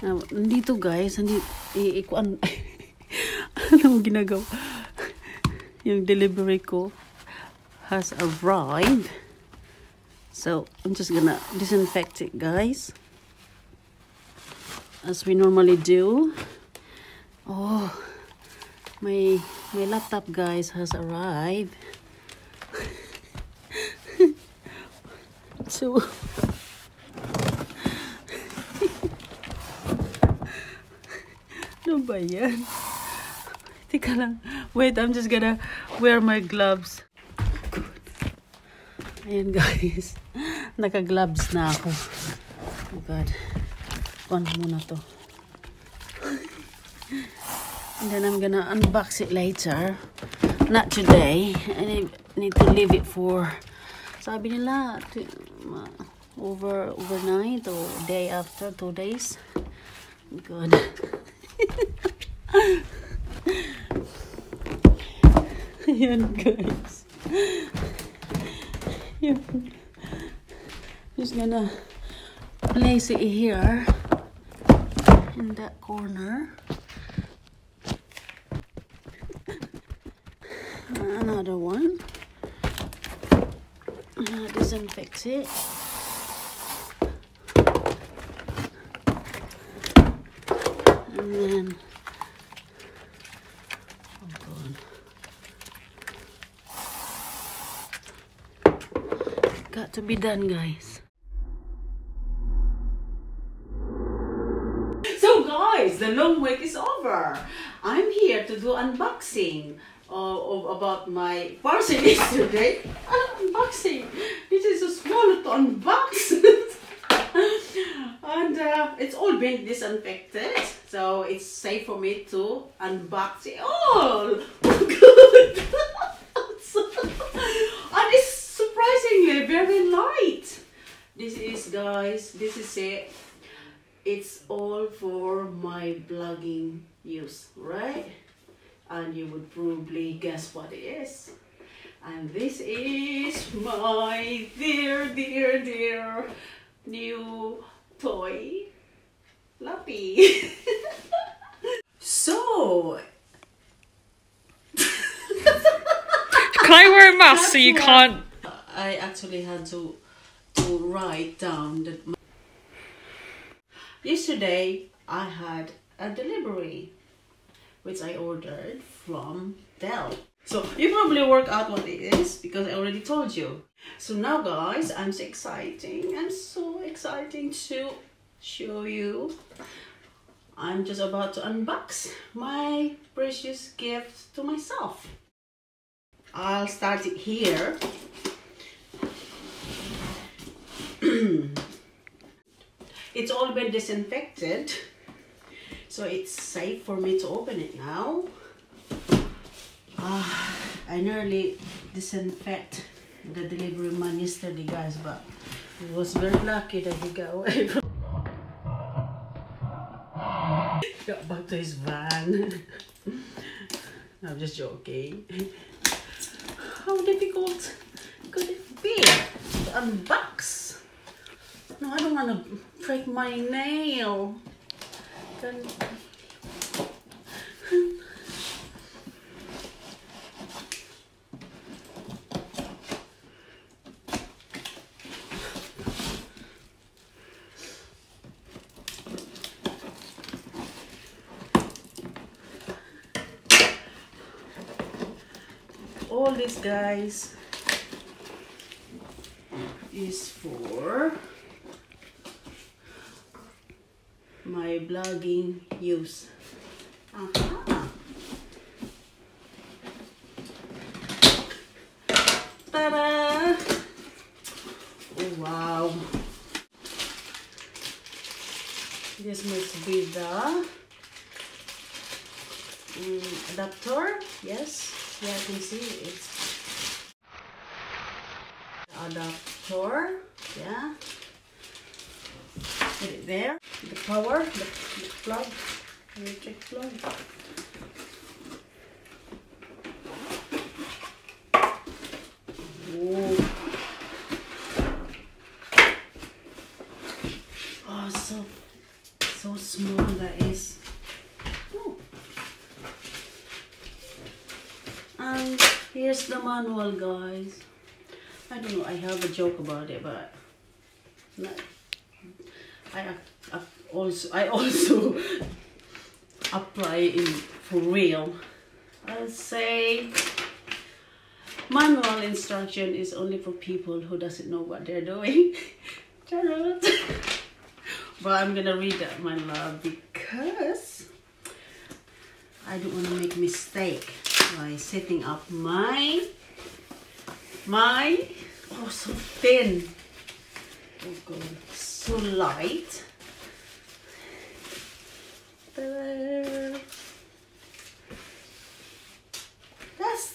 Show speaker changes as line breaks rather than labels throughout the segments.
Ah, nandito guys, hindi i ikuan ano ginagawa? Yung delivery ko has arrived. So, I'm just gonna disinfect it, guys. As we normally do. Oh, my my laptop guys has arrived. so Ano ba yan? Teka lang. Wait, I'm just gonna wear my gloves. Good. Ayan guys. Naka-gloves na ako. Oh God. Kuhan muna to. And then I'm gonna unbox it later. Not today. I need, need to leave it for sabi nila to, uh, over overnight or day after two days. Good. Ayan guys. Ayan. Just gonna place it here in that corner. Another one. Disinfect it. And then. Got to be done guys. So guys, the long wait is over. I'm here to do unboxing of, about my parcel yesterday. unboxing. This is so small to unbox. and uh, it's all been disinfected, so it's safe for me to unbox it all. Good. and it's surprisingly very light. This is, guys, this is it. It's all for my blogging use, right? And you would probably guess what it is. And this is my dear, dear, dear new toy, Lappy. so,
Can I wear a mask so you can't?
I actually had to to write down that. Yesterday I had a delivery, which I ordered from Dell. So you probably work out what it is because I already told you. So now, guys, I'm so exciting. I'm so exciting to show you. I'm just about to unbox my precious gift to myself. I'll start it here. it's all been disinfected, so it's safe for me to open it now. Ah, I nearly disinfect the delivery man yesterday, guys, but I was very lucky that he got away from. got back to his van. I'm just joking. How difficult could it be to unbox? No, I don't want to break my nail. Then all this guys is for my blogging use. Aha. Ta-da! Oh wow. This must be the mm, adapter. Yes, yeah, I can see it's adapter. Yeah. Put it there. The power, the, the plug, electric plug. Oh. Oh, so so small that is. Oh. And here's the manual, guys. I don't know. I have a joke about it, but not, I, I also I also apply in for real. I'll say manual instruction is only for people who doesn't know what they're doing. but I'm gonna read that my love because I don't want to make mistake by setting up my my oh so thin. Oh god so light. That's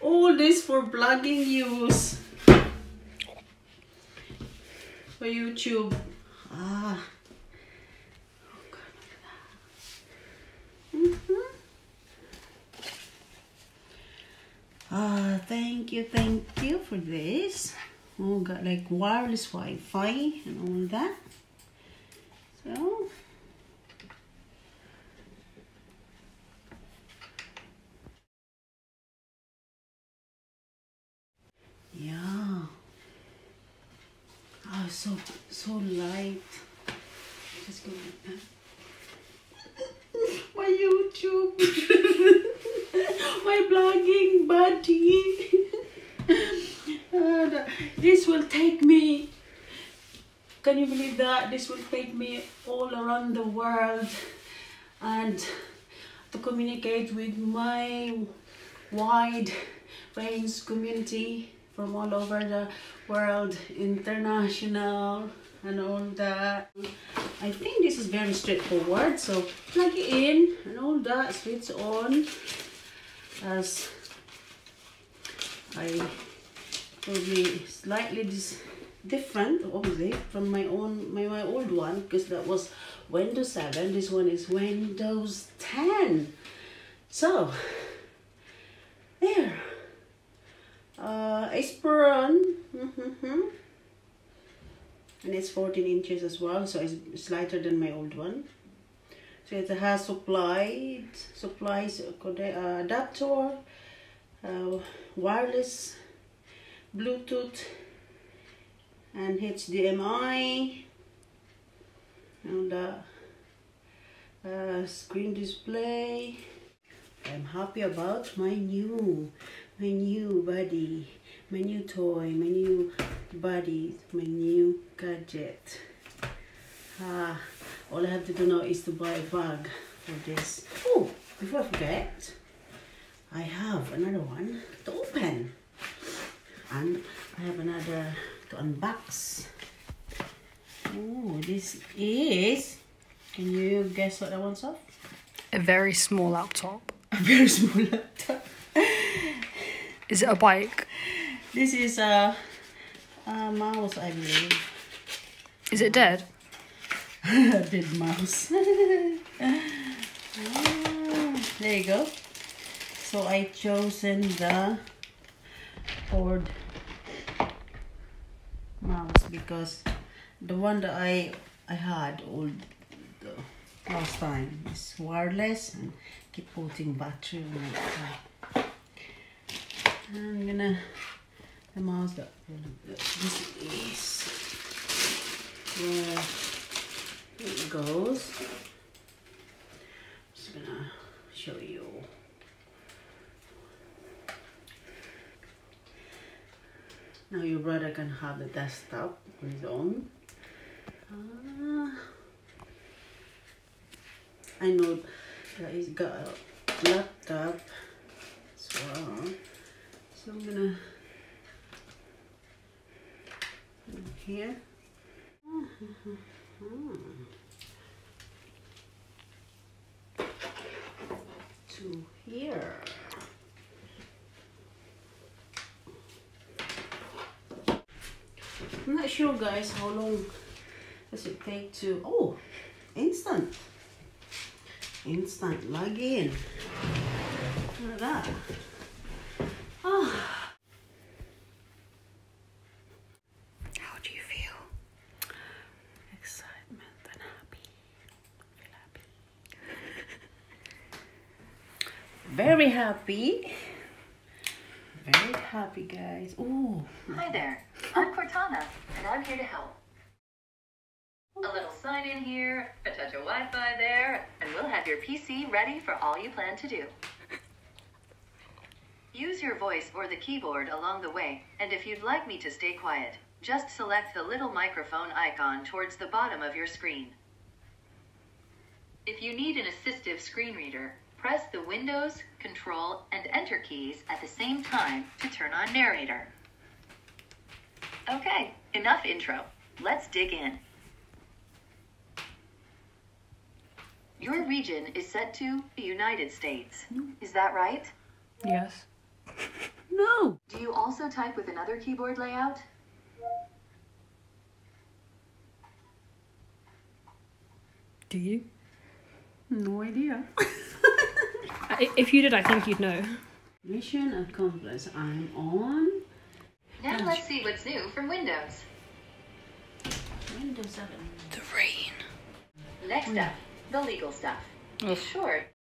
all this for blogging use. For YouTube. Ah oh god look at that Mhm. Ah, thank you, thank you for this. Oh, got like wireless Wi-Fi and all that. So, yeah. Oh, so so light. Just go like that. My YouTube. My blogging buddy. And this will take me. You believe that? This will take me all around the world and to communicate with my wide range community from all over the world, international and all that. I think this is very straightforward. So plug it in and all that, switch on as I probably slightly dis- different obviously from my own my, my old one because that was Windows 7 this one is Windows 10 so there. Uh Inspiron mm-hmm. and it's 14 inches as well so it's, it's lighter than my old one. So it has supplied supplies uh, adapter uh, wireless Bluetooth and HDMI and uh, uh, screen display. I'm happy about my new, my new body, my new toy, my new body, my new gadget. Ah, all I have to do now is to buy a bag for this. Oh, before I forget, I have another one to open and I have another to unbox. Oh, this is. Can you guess what that one's of?
A very small laptop.
A very small laptop.
Is it a bike?
This is a, a mouse, I believe.
Is it dead?
Dead mouse. Ah, there you go. So I chosen the cord mouse because the one that I I had all the last time is wireless and keep putting battery on it. I'm gonna the mouse that this is where it goes. Just gonna show you. Now your brother can have the desktop on his own. Ah. I know that he's got a laptop as well. So I'm gonna here. To here. I'm not sure guys how long does it take to oh instant. Instant login. look at that. Oh
how do you feel?
Excitement and happy. Feel happy. Very happy. Very happy, guys. Oh,
Hi there, I'm Cortana, and I'm here to help. A little sign in here, a touch of Wi Fi there, and we'll have your PC ready for all you plan to do. Use your voice or the keyboard along the way, and if you'd like me to stay quiet, just select the little microphone icon towards the bottom of your screen. If you need an assistive screen reader, press the Windows, Control, and Enter keys at the same time to turn on narrator. Okay, enough intro. Let's dig in. Your region is set to the United States. Is that right?
Yes.
no.
Do you also type with another keyboard layout?
Do you?
No idea.
I- If you did, I think you'd know.
Mission accomplished. I'm on
Now let's see what's new from Windows.
Windows 7.
The rain.
Next up, the legal stuff. In short,